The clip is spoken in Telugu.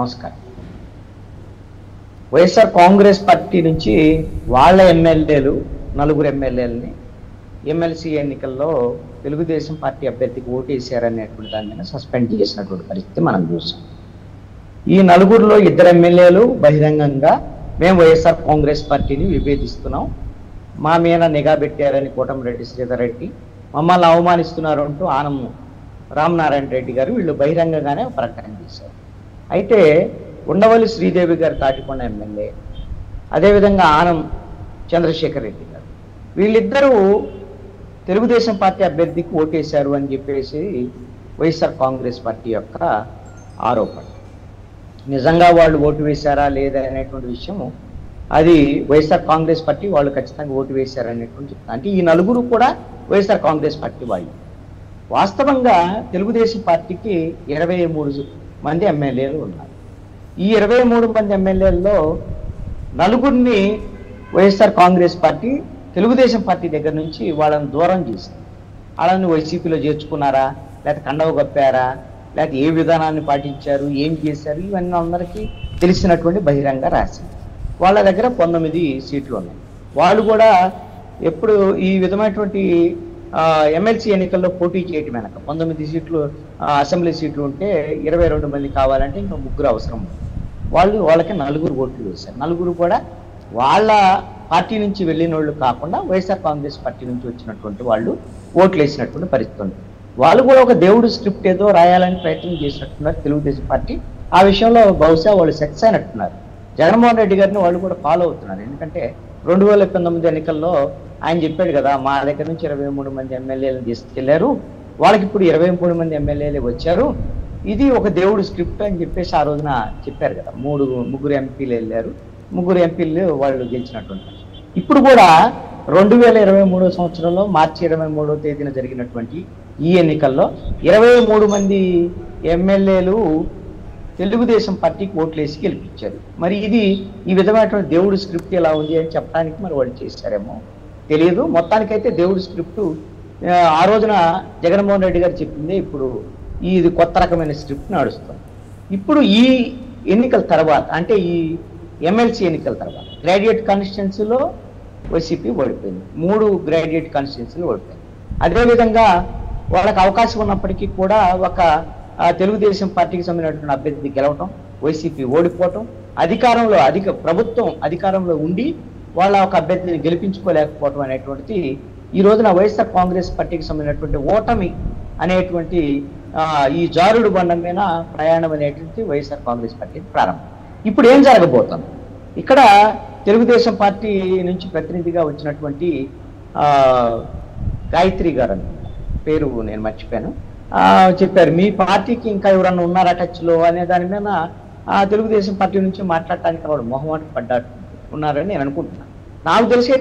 నమస్కారం. వైఎస్ఆర్ కాంగ్రెస్ పార్టీ నుంచి వాళ్ళ ఎమ్మెల్యేలు నలుగురు ఎమ్మెల్యేలని ఎమ్మెల్సీ ఎన్నికల్లో తెలుగుదేశం పార్టీ అభ్యర్థికి ఓటేశారనేటువంటి దాని మీద సస్పెండ్ చేసినటువంటి పరిస్థితి మనం చూసాం. ఈ నలుగురిలో ఇద్దరు ఎమ్మెల్యేలు బహిరంగంగా మేము వైఎస్ఆర్ కాంగ్రెస్ పార్టీని విభేదిస్తున్నాం. మా మీద నిఘా పెట్టారని కోటమిరెడ్డి శ్రీధర్ రెడ్డి. మమ్మల్ని అవమానిస్తున్నారు అంటూ ఆనం రామనారాయణ రెడ్డి గారు వీళ్ళు బహిరంగంగానే ప్రకటన చేశారు. అయితే ఉండవల్లి శ్రీదేవి గారు తాటికొండ ఎమ్మెల్యే అదేవిధంగా ఆనం చంద్రశేఖర్ రెడ్డి గారు. వీళ్ళిద్దరూ తెలుగుదేశం పార్టీ అభ్యర్థికి ఓటేశారు అని చెప్పేసి వైఎస్ఆర్ కాంగ్రెస్ పార్టీ యొక్క ఆరోపణ. నిజంగా వాళ్ళు ఓటు వేశారా లేదా అనేటువంటి విషయము అది వైఎస్ఆర్ కాంగ్రెస్ పార్టీ వాళ్ళు ఖచ్చితంగా ఓటు వేశారు అనేటువంటి చెప్తున్నారు. అంటే ఈ నలుగురు కూడా వైఎస్ఆర్ కాంగ్రెస్ పార్టీ వాళ్ళు. వాస్తవంగా తెలుగుదేశం పార్టీకి ఇరవై మూడు మంది ఎమ్మెల్యేలు ఉన్నారు. ఈ ఇరవై మూడు మంది ఎమ్మెల్యేల్లో నలుగురిని వైఎస్ఆర్ కాంగ్రెస్ పార్టీ తెలుగుదేశం పార్టీ దగ్గర నుంచి వాళ్ళని దూరం చేసింది. వాళ్ళని వైసీపీలో చేర్చుకున్నారా? లేకపోతే కండవ కప్పారా? లేకపోతే ఏ విధానాన్ని పాటించారు? ఏం చేశారు? ఇవన్నీ అందరికీ తెలిసినటువంటి బహిరంగ రాసింది వాళ్ళ దగ్గర పంతొమ్మిది సీట్లు ఉన్నాయి. వాళ్ళు కూడా ఎప్పుడు ఈ విధమైనటువంటి ఎమ్మెల్సీ ఎన్నికల్లో పోటీ చేయటం వెనక పంతొమ్మిది సీట్లు అసెంబ్లీ సీట్లు ఉంటే ఇరవై రెండు మంది కావాలంటే ఇంకా ముగ్గురు అవసరం. ఉంది. వాళ్ళు వాళ్ళకి నలుగురు ఓట్లు వేశారు. నలుగురు కూడా వాళ్ళ పార్టీ నుంచి వెళ్ళిన వాళ్ళు కాకుండా వైఎస్ఆర్ కాంగ్రెస్ పార్టీ నుంచి వచ్చినటువంటి వాళ్ళు ఓట్లు వేసినటువంటి పరిస్థితి ఉంది. వాళ్ళు కూడా ఒక దేవుడు స్క్రిప్ట్ ఏదో రాయాలని ప్రయత్నం చేసినట్టున్నారు తెలుగుదేశం పార్టీ. ఆ విషయంలో బహుశా వాళ్ళు సక్సెస్ అయినట్టున్నారు. జగన్మోహన్ రెడ్డి గారిని వాళ్ళు కూడా ఫాలో అవుతున్నారు. ఎందుకంటే రెండు వేల పంతొమ్మిది ఎన్నికల్లో ఆయన చెప్పాడు కదా మా దగ్గర నుంచి ఇరవై మూడు మంది ఎమ్మెల్యేలను తీసుకెళ్ళారు. వాళ్ళకి ఇప్పుడు ఇరవై మూడు మంది ఎమ్మెల్యేలు వచ్చారు. ఇది ఒక దేవుడు స్క్రిప్ట్ అని చెప్పేసి ఆ రోజున చెప్పారు కదా. మూడు ముగ్గురు ఎంపీలు వెళ్ళారు. ముగ్గురు ఎంపీలు వాళ్ళు గెలిచినట్టున్నారు ఇప్పుడు కూడా రెండు వేల ఇరవై మూడో సంవత్సరంలో మార్చి ఇరవై మూడో తేదీన జరిగినటువంటి ఈ ఎన్నికల్లో ఇరవై మూడు మంది ఎమ్మెల్యేలు తెలుగుదేశం పార్టీకి ఓట్లేసి గెలిపించారు. మరి ఇది ఈ విధమైనటువంటి దేవుడి స్క్రిప్ట్ ఎలా ఉంది అని చెప్పడానికి మరి వాళ్ళు చేశారేమో తెలియదు. మొత్తానికైతే దేవుడి స్క్రిప్ట్ ఆ, రోజున జగన్మోహన్ రెడ్డి గారు చెప్పింది ఇప్పుడు ఇది కొత్త రకమైన స్క్రిప్ట్ నడుస్తుంది. ఇప్పుడు ఈ ఎన్నికల తర్వాత అంటే ఈ ఎమ్మెల్సీ ఎన్నికల తర్వాత గ్రాడ్యుయేట్ కాన్స్టిట్యున్సీలో వైసీపీ ఓడిపోయింది. మూడు గ్రాడ్యుయేట్ కాన్స్టిట్యున్సీలు ఓడిపోయింది. అదేవిధంగా వాళ్ళకి అవకాశం ఉన్నప్పటికీ కూడా ఒక తెలుగుదేశం పార్టీకి సంబంధించినటువంటి అభ్యర్థి గెలవటం వైసీపీ ఓడిపోవటం అధికారంలో అధిక ప్రభుత్వం అధికారంలో ఉండి వాళ్ళ ఒక అభ్యర్థిని గెలిపించుకోలేకపోవటం అనేటువంటిది ఈ రోజున వైఎస్ఆర్ కాంగ్రెస్ పార్టీకి సంబంధించినటువంటి ఓటమి అనేటువంటి ఈ జారుడు బండం మీద ప్రయాణం అనేటువంటి వైఎస్ఆర్ కాంగ్రెస్ పార్టీ ప్రారంభం. ఇప్పుడు ఏం జరగబోతుంది? ఇక్కడ తెలుగుదేశం పార్టీ నుంచి ప్రతినిధిగా వచ్చినటువంటి గాయత్రి గారు పేరు నేను మర్చిపోయాను. చెప్పారు మీ పార్టీకి ఇంకా ఎవరన్నా ఉన్నారా టచ్లో అనే దాని మీద తెలుగుదేశం పార్టీ నుంచి మాట్లాడటానికి వాడు మొహమాట పడ్డారు. ఉన్నారని నేను అనుకుంటున్నాను. నాకు తెలిసి